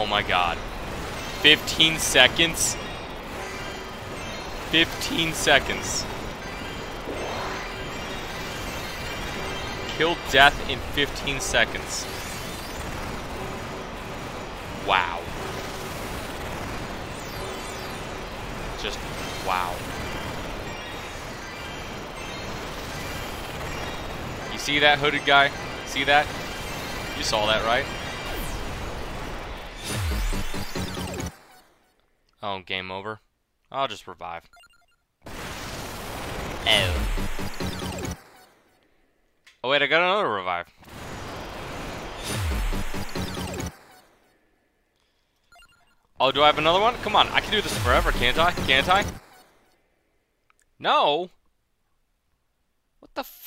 Oh my god. 15 seconds? 15 seconds. Kill death in 15 seconds. Wow. Just wow. You see that hooded guy? See that? You saw that, right? Oh, game over. I'll just revive. Oh. Oh wait, I got another revive. Oh, do I have another one? Come on, I can do this forever, can't I? Can't I? No! What the fuck?